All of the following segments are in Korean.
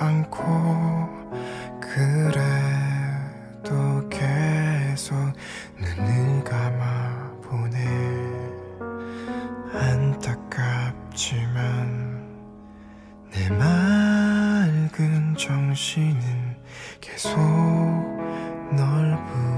않고 그래도 계속 눈을 감아보네. 안타깝지만 내 맑은 정신은 계속 널 부르네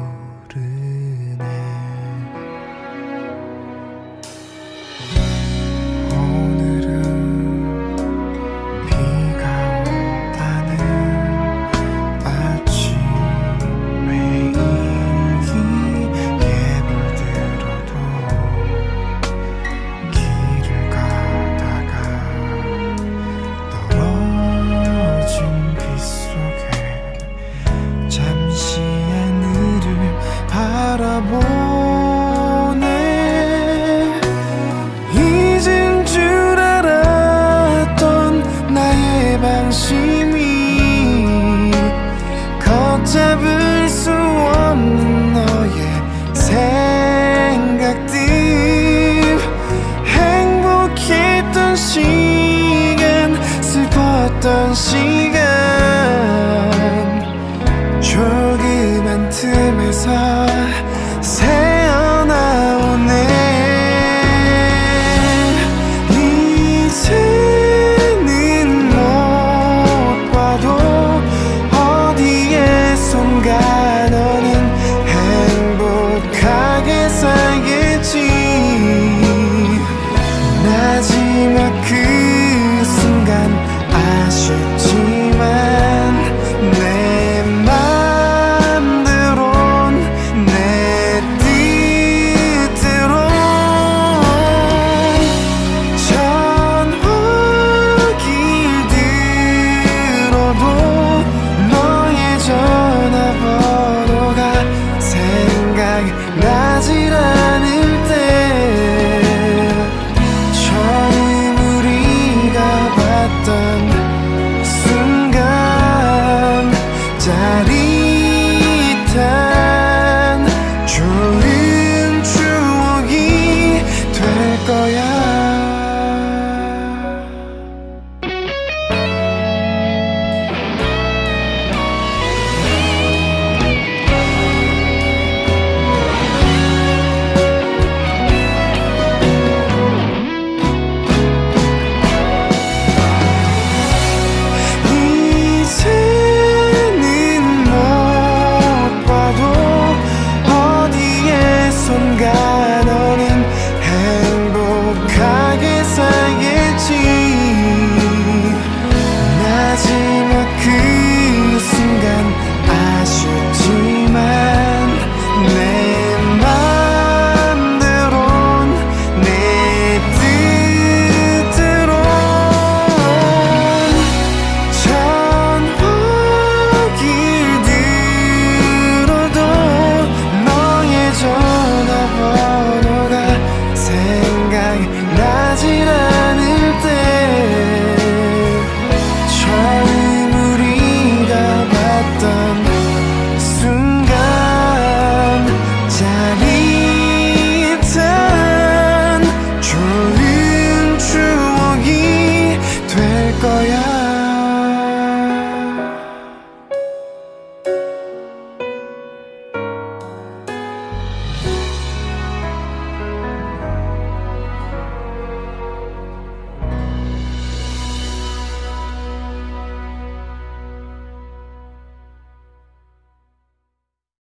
心许。 너는 행복하게 살겠지. 마지막 그 순간 아쉽지만